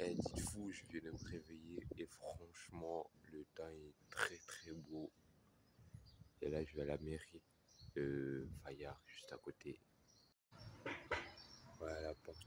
Eh, dites-vous, je viens de me réveiller et franchement, le temps est très très beau. Et là, je vais à la mairie Fayard, juste à côté. Voilà la porte.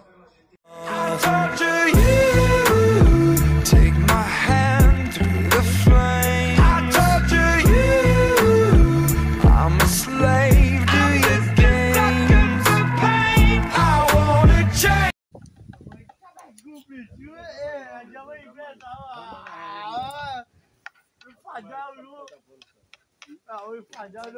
completiu é, já vai enfrentar. O Fadal não. Ah, o Fadal